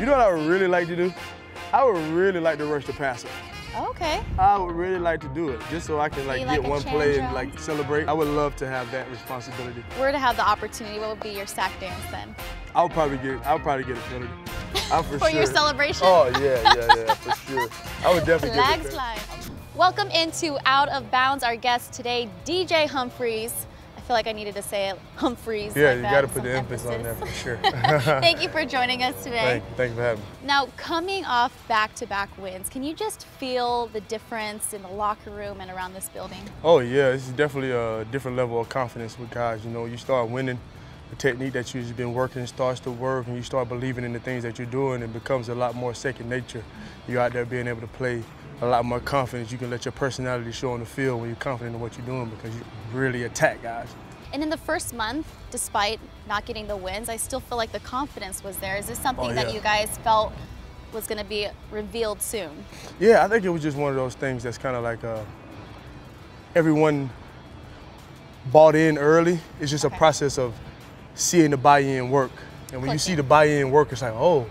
You know what I would really like to do? I would really like to rush the passer. Okay. I would really like to do it, just so I can like you get one play and like celebrate. I would love to have that responsibility. Were to have the opportunity, what would be your sack dance then? I would probably get, I would probably get a penalty. I for, For sure. your celebration? Oh yeah, yeah, yeah, for sure. I would definitely get Flag it. slide. Welcome into Out of Bounds. Our guest today, DJ Humphries. I feel like I needed to say it, Humphries. Yeah, like you got to put the emphasis on that for sure. Thank you for joining us today. Thank, thank you for having me. Now, coming off back-to-back wins, can you just feel the difference in the locker room and around this building? Oh yeah, it's definitely a different level of confidence with guys. You know, you start winning, the technique that you've been working starts to work, and you start believing in the things that you're doing. It becomes a lot more second nature. You're out there being able to play a lot more confidence. You can let your personality show on the field when you're confident in what you're doing because you really attack guys. And in the first month, despite not getting the wins, I still feel like the confidence was there. Is this something Oh, that you guys felt was going to be revealed soon? Yeah, I think it was just one of those things that's kind of like uh, everyone bought in early. It's just Okay. a process of seeing the buy-in work. And when you see the buy-in work, it's like, oh,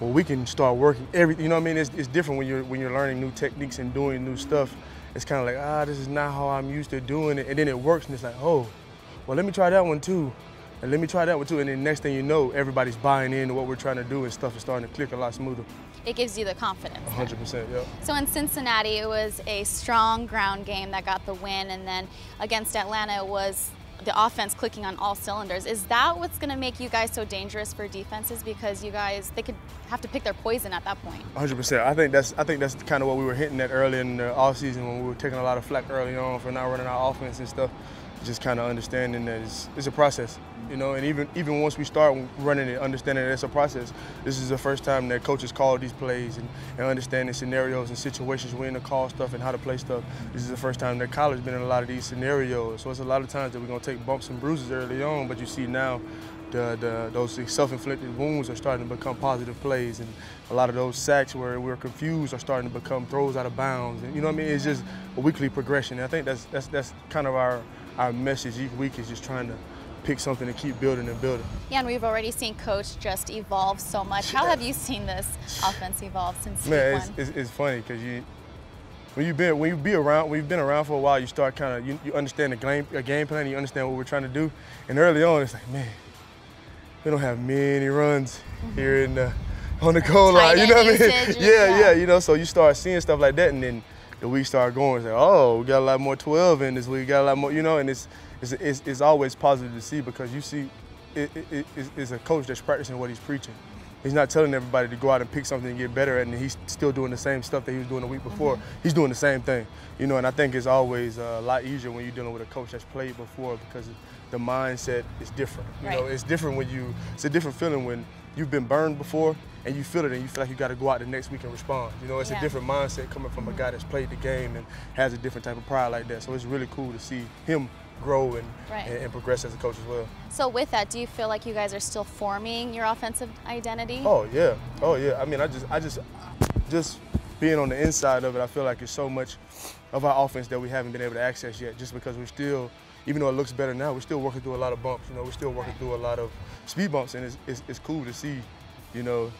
well, we can start working every. You know what I mean? It's, it's different when you're when you're learning new techniques and doing new stuff. It's kind of like, ah, this is not how I'm used to doing it, and then it works, and it's like, oh, well, let me try that one too. And let me try that one too. And then next thing you know, everybody's buying into what we're trying to do and stuff is starting to click a lot smoother. It gives you the confidence. 100%, yeah. So in Cincinnati, it was a strong ground game that got the win, and then against Atlanta, it was the offense clicking on all cylinders. Is that what's going to make you guys so dangerous for defenses? Because you guys, they could have to pick their poison at that point. 100%. I think that's I think that's kind of what we were hitting at early in the offseason when we were taking a lot of flack early on for not running our offense and stuff. Just kind of understanding that it's, it's a process, you know. And even even once we start running it, understanding that it's a process. This is the first time that coaches call these plays and, and understanding scenarios and situations when to call stuff and how to play stuff. This is the first time that college been in a lot of these scenarios. So it's a lot of times that we're gonna take bumps and bruises early on, but you see now the, the, those self-inflicted wounds are starting to become positive plays, and a lot of those sacks where we're confused are starting to become throws out of bounds. And you know what I mean? It's just a weekly progression. And I think that's that's that's kind of our our message each week is just trying to pick something to keep building and building. Yeah, and we've already seen Coach just evolve so much. How have you seen this offense evolve since Man, week it's, one? it's, it's funny because you when you've been when you be around when you've been around for a while, you start kind of you, you understand the game a game plan, you understand what we're trying to do, and early on it's like man, we don't have many runs mm-hmm. here in the on the goal. Line. You know what I mean? Yeah, yeah. yeah, You know, so you start seeing stuff like that, and then the week start going. Like, oh, we got a lot more 12 in this week. We got a lot more, you know, and it's it's, it's, it's always positive to see because you see, it, it, it, it's- a coach that's practicing what he's preaching. He's not telling everybody to go out and pick something and get better at, and he's still doing the same stuff that he was doing the week before. He's doing the same thing, you know. And I think it's always uh, a lot easier when you're dealing with a coach that's played before because the mindset is different. You know, it's different when you. It's a different feeling when you've been burned before and you feel it and you feel like you got to go out the next week and respond. You know, it's Yeah. a different mindset coming from a mm-hmm. guy that's played the game and has a different type of pride like that. So it's really cool to see him grow and, Right. and, and progress as a coach as well. So with that, do you feel like you guys are still forming your offensive identity? Oh yeah, oh yeah. I mean, I just, I just, just being on the inside of it, I feel like it's so much of our offense that we haven't been able to access yet, just because we're still, even though it looks better now, we're still working through a lot of bumps. You know, we're still working through a lot of speed bumps, and it's, it's, it's cool to see, you know,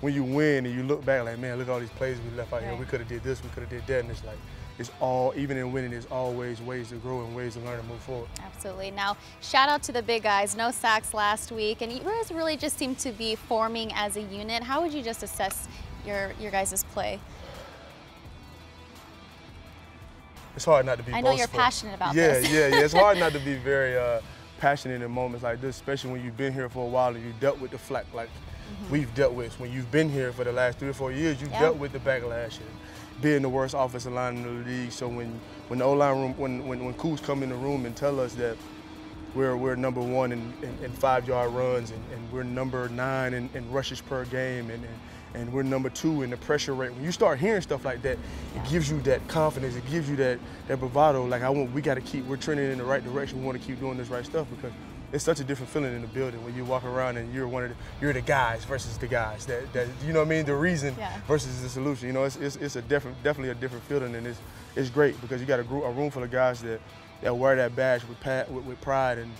when you win and you look back like, man, look at all these plays we left out here. We could have did this, we could have did that, and it's like, it's all, even in winning, there's always ways to grow and ways to learn and move forward. Absolutely. Now, shout out to the big guys. No sacks last week, and you guys really just seem to be forming as a unit. How would you just assess your your guys' play? it's hard not to be I know you're passionate about yeah, this. Yeah, yeah, It's hard not to be very uh, passionate in moments like this, especially when you've been here for a while and you've dealt with the flack like we've dealt with. When you've been here for the last three or four years, you've Yeah. dealt with the backlash and being the worst offensive line in the league. So when when the O-line room, when when when Coos come in the room and tell us that we're, we're number one in, in, in five-yard runs, and, and we're number nine in, in rushes per game, and, and, and we're number two in the pressure rate. When you start hearing stuff like that, it gives you that confidence. It gives you that, that bravado. Like I want, we got to keep. We're trending in the right direction. We want to keep doing this right stuff because it's such a different feeling in the building when you walk around and you're one of the, you're the guys versus the guys. That, that you know what I mean? The reason Yeah. versus the solution. You know, it's, it's, it's a different, definitely a different feeling, and it's it's great because you got a, group, a room full of guys that that wear that badge with, with, with pride and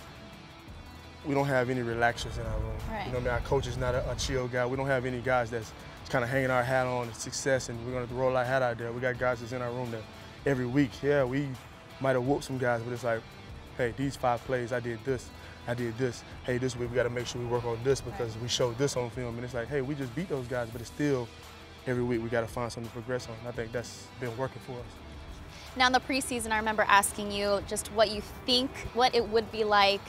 we don't have any relaxers in our room. Right. You know, what I mean, our coach is not a, a chill guy. We don't have any guys that's kind of hanging our hat on success and we're gonna roll our hat out there. We got guys that's in our room that every week, yeah, we might have whooped some guys, but it's like, hey, these five plays, I did this, I did this. Hey, this week we got to make sure we work on this because we showed this on film. And it's like, hey, we just beat those guys, but it's still every week we got to find something to progress on. I think that's been working for us. Now in the preseason, I remember asking you just what you think, what it would be like,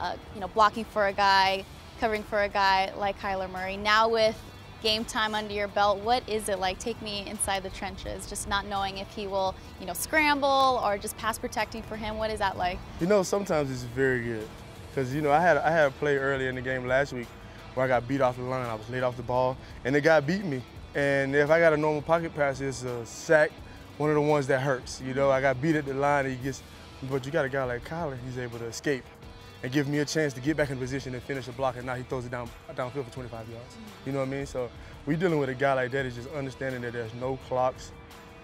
uh, you know, blocking for a guy, covering for a guy like Kyler Murray. Now with game time under your belt, what is it like? Take me inside the trenches, just not knowing if he will, you know, scramble or just pass protecting for him. What is that like? You know, sometimes it's very good because you know I had I had a play early in the game last week where I got beat off the line. I was laid off the ball, and the guy beat me. And if I got a normal pocket pass, it's a sack, one of the ones that hurts. You know, I got beat at the line, he gets. But you got a guy like Kyler, he's able to escape and give me a chance to get back in position and finish a block. And now he throws it down downfield for 25 yards. Mm. You know what I mean? So we're dealing with a guy like that is just understanding that there's no clocks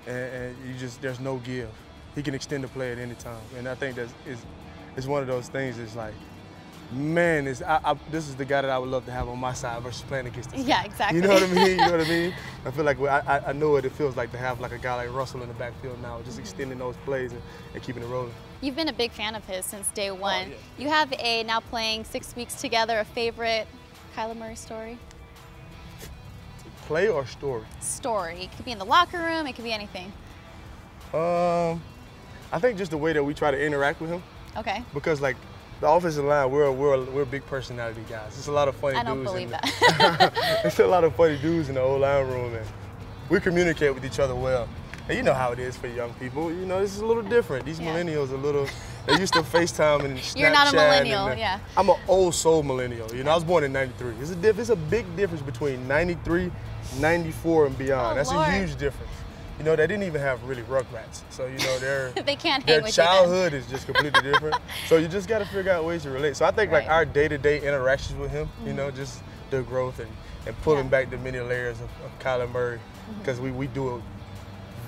and, and you just there's no give. He can extend the play at any time. And I think that's is it's one of those things. It's like man, is I, I, this is the guy that I would love to have on my side versus playing against this. Yeah, exactly. You know what I mean? You know what I mean? I feel like I, I know what it feels like to have like a guy like Russell in the backfield now, just mm-hmm. extending those plays and, and keeping it rolling. You've been a big fan of his since day one. Oh, yeah. You have a now playing six weeks together, a favorite Kyler Murray story? Play or story? Story. It could be in the locker room, it could be anything. Um, I think just the way that we try to interact with him, Okay. because like the offensive line, we're we're we're big personality guys. It's a lot of funny dudes. I don't dudes. believe that. the, it's a lot of funny dudes in the old line room, and we communicate with each other well. And you know how it is for young people. You know, this is a little different. These Yeah. millennials are a little. They used to FaceTime and Snapchat. You're not a and millennial, yeah. I'm an old soul millennial. You know, I was born in '93. It's a diff, It's a big difference between '93, '94, and beyond. Oh, That's Lord. a huge difference. You know, they didn't even have really Rugrats. So you know, they're they can't hang their with you childhood is just completely different. So you just got to figure out ways to relate. So I think like Right. Mm-hmm. our day-to-day interactions with him, you know, just the growth and, and pulling Yeah. back the many layers of, of Kyler Murray, because we, we do it.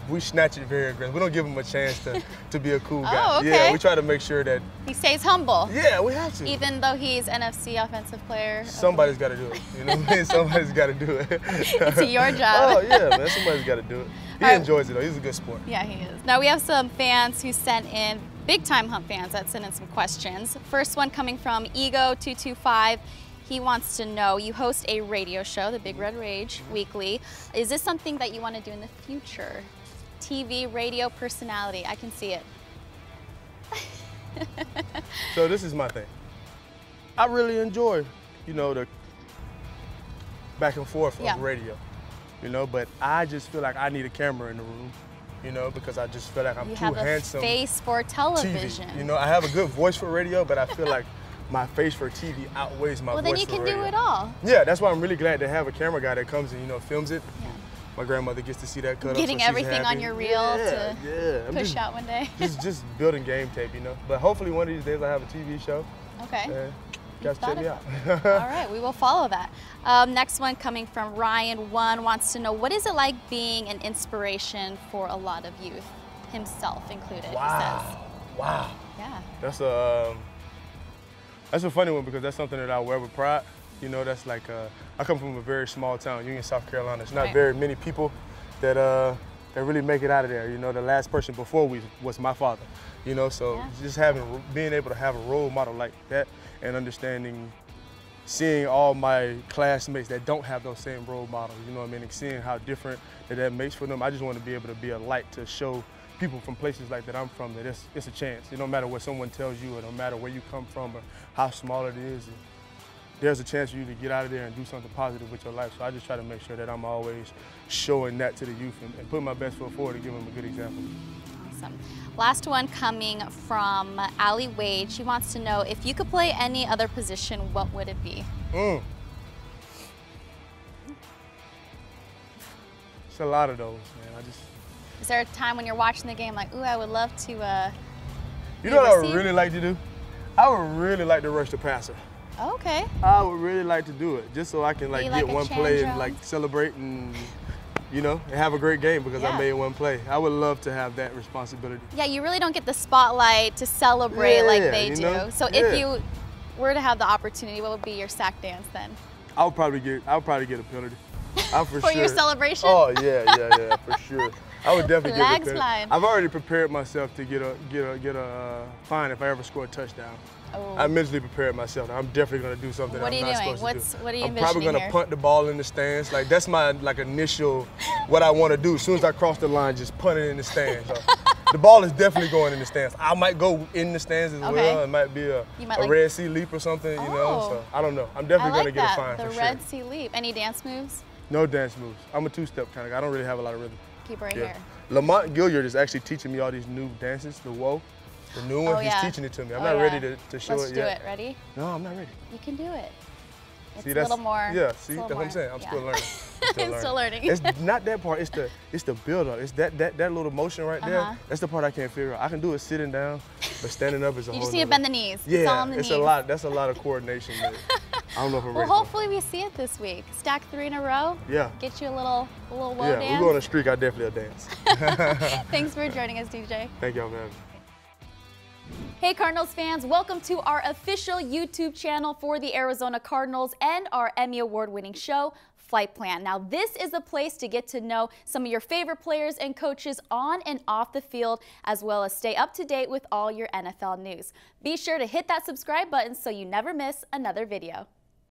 We snatch it very aggressive. We don't give him a chance to, to be a cool oh, guy. Oh, Yeah, we try to make sure that, He stays humble. yeah, we have to. Even though he's NFC offensive player. Somebody's got to do it. You know what I mean? Somebody's got to do it. It's your job. oh, yeah, man. Somebody's got to do it. He All right. enjoys it, though. He's a good sport. Yeah, he is. Now we have some fans who sent in big time hump fans that sent in some questions. First one coming from Ego225. He wants to know you host a radio show, The Big Red Rage, weekly. Is this something that you want to do in the future? TV, radio personality. I can see it. So this is my thing. I really enjoy, you know, the back and forth Yeah. of radio, you know, but I just feel like I need a camera in the room, you know, because I just feel like I'm you too have a handsome. face for television. TV. You know, I have a good voice for radio, but I feel like my face for TV outweighs my voice. for radio. well, then you can do it all. Yeah, that's why I'm really glad to have a camera guy that comes and, you know, films it. Yeah. My grandmother gets to see that cut up, so Getting she's everything on your reel yeah, to yeah. Push just, out one day. just just building game tape, you know. But hopefully one of these days I have a TV show. okay. And guys, thought check me of out. All right, we will follow that. Um, next one coming from Ryan One wants to know what is it like being an inspiration for a lot of youth, himself included. He Wow. Wow. yeah, That's a um, that's a funny one because that's something that I wear with pride. You know, that's like uh, I come from a very small town, Union, South Carolina. It's not Right. very many people that uh, that really make it out of there. You know, the last person before we was my father. You know, so Yeah. just having being able to have a role model like that and understanding seeing all my classmates that don't have those same role models, you know what I mean, and seeing how different that, that makes for them. I just want to be able to be a light to show people from places like that I'm from that it's, it's a chance. It don't matter what someone tells you or no matter where you come from or how small it is, there's a chance for you to get out of there and do something positive with your life. So I just try to make sure that I'm always showing that to the youth and, and putting my best foot forward to give them a good example. awesome. Last one coming from Ali Wade. She wants to know if you could play any other position, what would it be? Mm. It's a lot of those, man. I just Is there a time when you're watching the game like, ooh, I would love to? Uh... You You know what I would really like to do? I would really like to rush the passer. Okay. I would really like to do it just so I can like Be get one play and like celebrate and you know and have a great game because Yeah. I made one play. I would love to have that responsibility. Yeah, you really don't get the spotlight to celebrate like Yeah, they you do. know? So Yeah. if you were to have the opportunity, what would be your sack dance then? I would probably get I would probably get a penalty. I for, For sure. your celebration? Oh yeah, yeah, yeah, for sure. I would definitely Flags get a penalty. flying. I've already prepared myself to get a get a get a uh, fine if I ever score a touchdown. Oh. I mentally prepared myself. I'm definitely gonna do something What I'm are you not doing? supposed What's- to do. what are you I'm probably gonna here? punt the ball in the stands. Like that's my like initial what I want to do. As soon as I cross the line, just punt it in the stands. The ball is definitely going in the stands. I might go in the stands as Okay. well. It might be a, might a like- Red Sea leap or something. You know. Oh. So I don't know. I'm definitely like gonna get that. a fine the for Red sure. Sea Leap. Any dance moves? No dance moves. I'm a two-step kind of guy. I don't really have a lot of rhythm. Keep right Yeah. here. Lamont Gaillard is actually teaching me all these new dances, the whoa, the new one. Oh, He's yeah. teaching it to me. I'm Oh, not yeah. ready to, to show Let's it do yet. it. Ready? No, I'm not ready. You can do it. It's See, a little more. Yeah, see, that's what I'm saying. I'm yeah. still learning. I'm still learning. it's not that part. It's the it's the build up. It's that that that little motion right Uh-huh. there. That's the part I can't figure out. I can do it sitting down, but standing up is a You whole. just need to bend the knees. it's all Yeah, on the it's knees. a lot. That's a lot of coordination. I don't know if I'm Well, ready. for. hopefully we see it this week. Stack three in a row. Yeah. Get you a little, a little Yeah, dance. we go on a streak. I definitely will dance. Thanks for joining us, DJ. Thank y'all for having me. Hey Cardinals fans, welcome to our official YouTube channel for the Arizona Cardinals and our Emmy Award winning show, Flight Plan. Now, this is a place to get to know some of your favorite players and coaches on and off the field, as well as stay up to date with all your NFL news. Be sure to hit that subscribe button so you never miss another video.